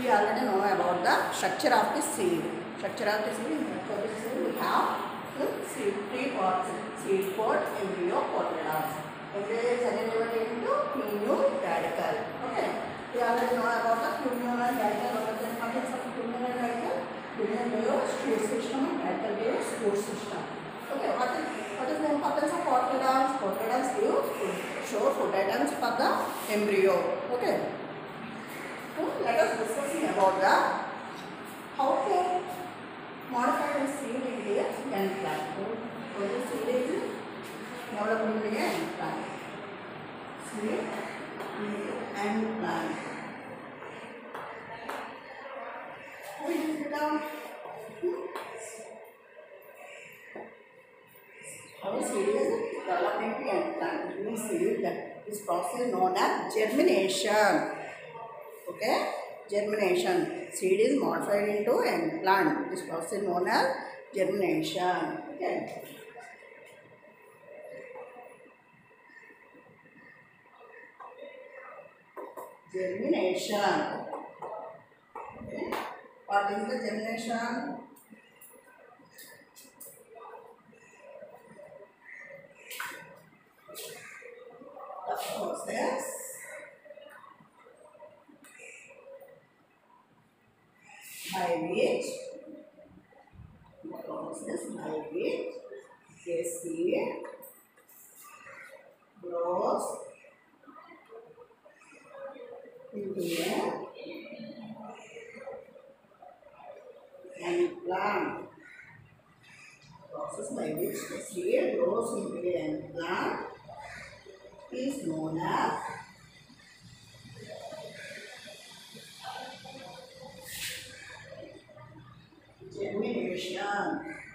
we already know about the structure of the seed. Structure of the seed, for the seed we have seed three parts, seed pod, embryo, cotyledons. Embryo is divided into funium, radicle. Okay. We already know about the funium radicle. What are the functions of funium radicle? Bears shoot system and radicle bears root system. Okay. What is, what is the importance of cotyledons? Cotyledons give food, show food items for the embryo. Okay. Let us discussing about the how to modify the seed in the end plant. So the seed is the end plant. Seed the end plant. Who is it down? How seed is end plant. Means seed that this process known as germination. Okay, germination. Seed is modified into an plant. This process is known as germination. Okay. Germination. Okay. What is the germination? The process the process by which a seed grows into a and plant. Process by which the seed grows into a plant is known as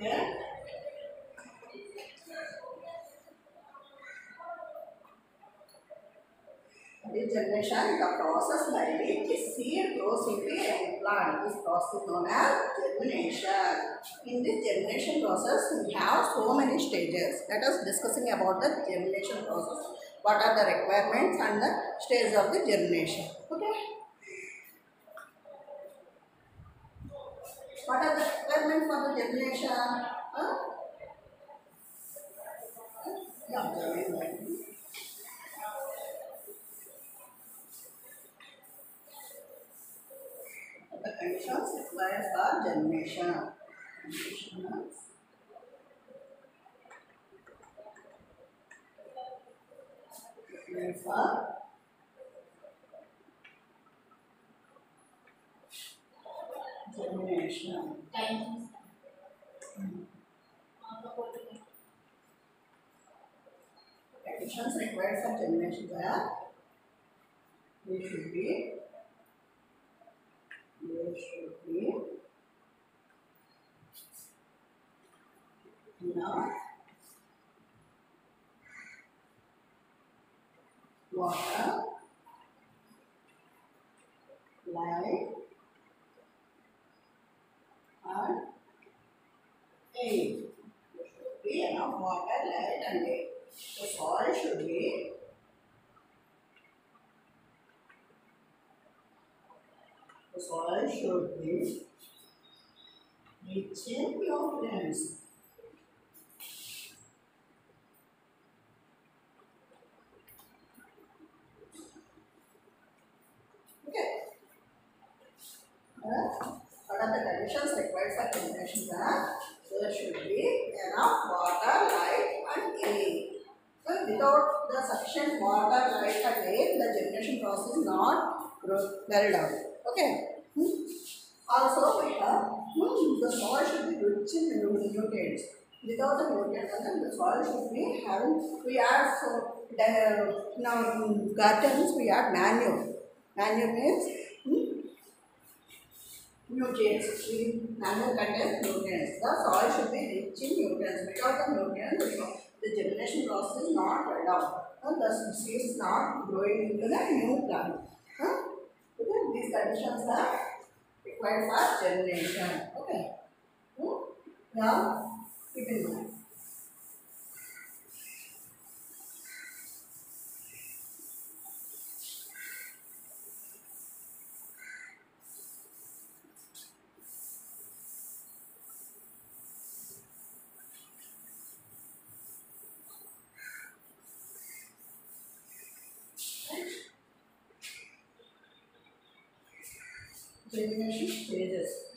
Okay? This germination, the process by which a seed grows into a plant. This process is known as germination. In this germination process, we have so many stages. Let us discussing about the germination process. What are the requirements and the stages of the germination. Okay? What are the requirements for the germination? Huh? Yeah, germination. The conditions required for germination. Conditions. For germination. Time. Conditions required for germination are they should be? They should be? Enough water light and air. There should be enough water, light and air. The soil should be the soil should be rich in nutrients. Okay. What are the conditions required for germination? There should be enough water, light, and air. So without the sufficient water, light, and air, the germination process is not carried out. Okay. Hmm. Also, we have hmm, the soil should be rich in nu- nutrients. The nutrients, then the soil should be having. We add so the, now gardens we add manure. Manure means hmm, nutrients. We manure contains nutrients. The soil should be rich in nutrients. Without the nutrients, the- germination process is not carried out. And the seed is not growing into the new plant. Huh? Okay, these conditions are required for germination. Okay. Hmm? Now, keep in mind. germination phases.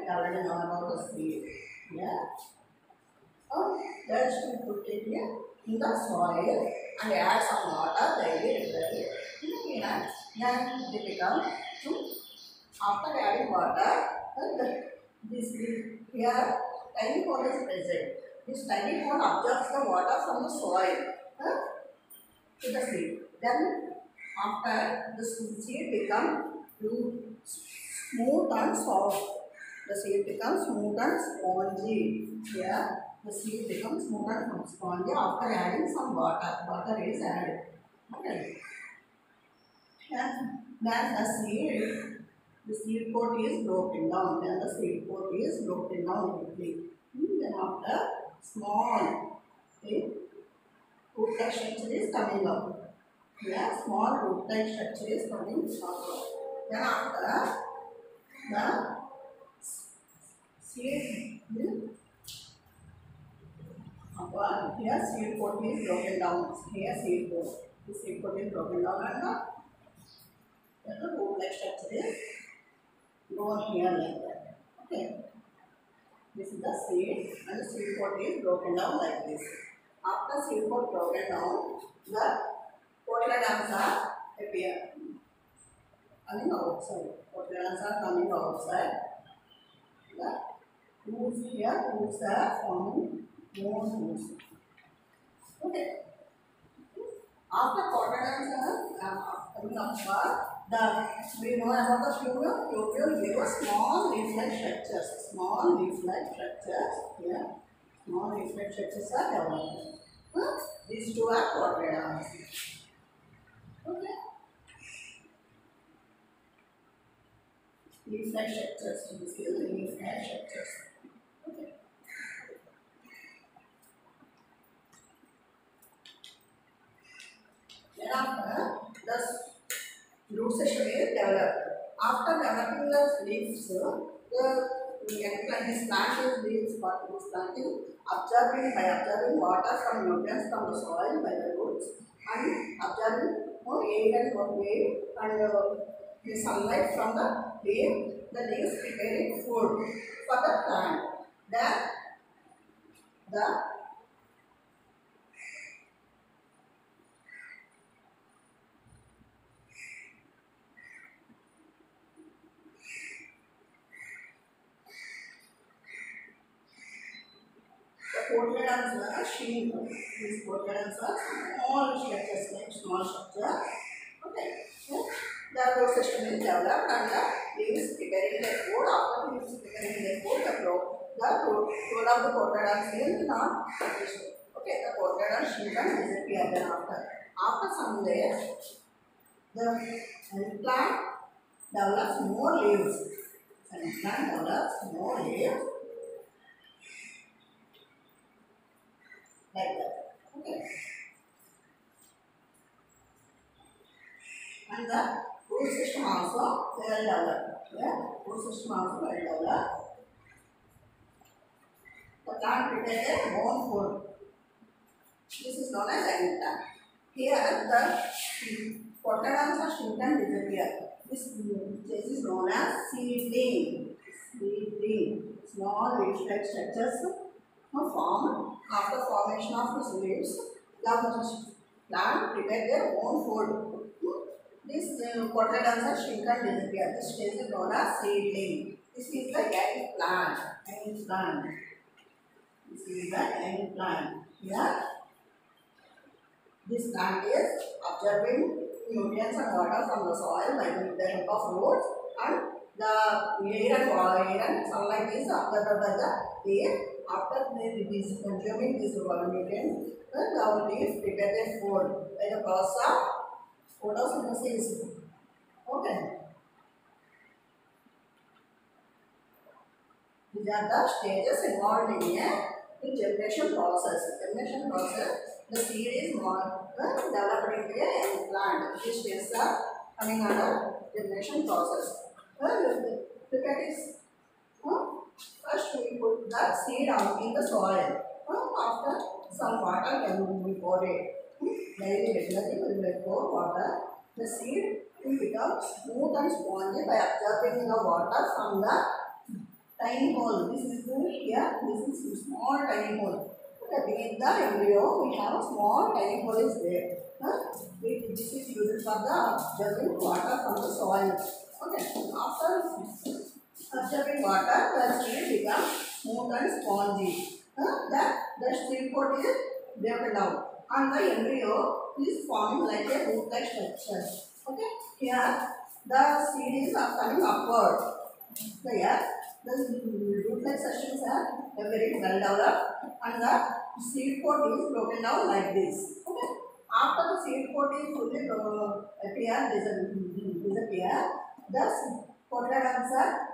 We already know about the seed. Yeah. Oh, just we put it here in the soil and add some water daily regularly. Yeah. Then they become to after adding water, uh, the, this here tiny pore is present. This tiny pore absorbs the water from the soil uh, to the seed. Then after the seed become smooth and soft. The seed becomes smooth and spongy. Here the seed becomes smooth and spongy after adding some water. Water is added. Okay. And then the seed, the seed coat is broken down. Then the seed coat is broken down quickly. Hmm, Then after small okay, root structure is coming up. Yeah, small root like structure is coming up. Then after the seed upon here seed is broken down. Here seed coat. The seed coat is broken down and the the root structure is grown here like that. Okay. This is the seed and the seed coat broken down like this. After seed coat broken down, the cotyledons are appear. Coming outside. Cotyledons are coming outside. Roots here, roots are forming more roots. Okay. After are uh, coming outside, the we know about the tubule. Tubule give small leaf-like structures. Small leaf-like structures here. Small leaf-like structures are developed. Huh? These two are cotyledons. Okay. Leaf-like structures. Leaf-like structures. Thereafter, the root system is developed. After developing the leaves, the eggplant is plant is leaves part is planting, absorbing by absorbing water from nutrients from the soil by the roots and absorbing more air and more air and uh, the sunlight from the leaf. The leaves preparing food for the plant. Then the The cotyledons are shrink. These cotyledons are small structures, small structure. Okay. The root system is developed and the leaves preparing their food. After leaves preparing the root, the root, root of the cotyledons is not. Okay, the shrink and disappear then after. After some days, the plant develops more leaves. And plant develops more leaves like that. Okay. And the root system also well developed. Yeah, root system also well developed. The plant prepares their own food. This is known as eggplant. Here the cotyledons shrink and disappear. This, this is known as seedling. Seedling. Small leaf-like structures are formed after formation of leaves. The plant prepare their own food. This uh, cotyledons are shrink and disappear. This is known as seedling. This is the young plant. Young plant. This is the young plant. Here, this plant is absorbing nutrients and water from the soil by the help of roots and the air and air and sunlight is absorbed by the air. After they is consuming these water then our leaves prepare their food by the process of photosynthesis. Okay. These are the stages involved in a in germination process. Germination process, the seed is more uh, developed into a plant. These stages are coming under germination process. Well, look at this. First we put the seed out in the soil. After some water can be poured. Daily regularly we will pour water. The seed will become smooth and spongy by absorbing the water from the tiny hole. This is the here. This is small tiny hole. Beneath the embryo, we have a small tiny hole is there. Huh? This is used for the absorbing water from the soil. Okay, after absorbing water, the seed becomes smooth and spongy. Huh? The, the seed coat is broken out and the embryo is forming like a root-like structure. Okay, here the seed is coming upward. So here the root-like structures are very well developed and the seed coat is broken down like this. Okay, after the seed coat is fully uh, appear, dis- disappear, the cotyledons are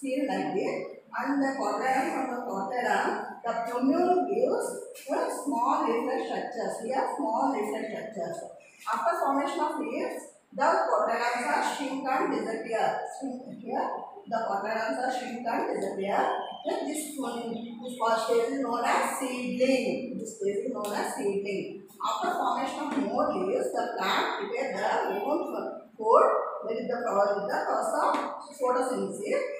sealed like this and the cotyledon from the cotyledon, the plumule gives a small leaflet structures. Here small leaflet structures. After formation of leaves, the cotyledons are shrink and disappear. Shrink here, the cotyledons are shrink and disappear. Then this one, this first stage is known as seedling. This stage is known as seedling. After formation of more leaves, the plant prepare their own food with the with the process of photosynthesis.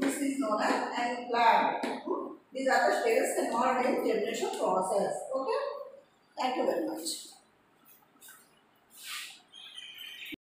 This is known as end plant. Hmm, These are the stages involved in germination process. Okay. Thank you very much.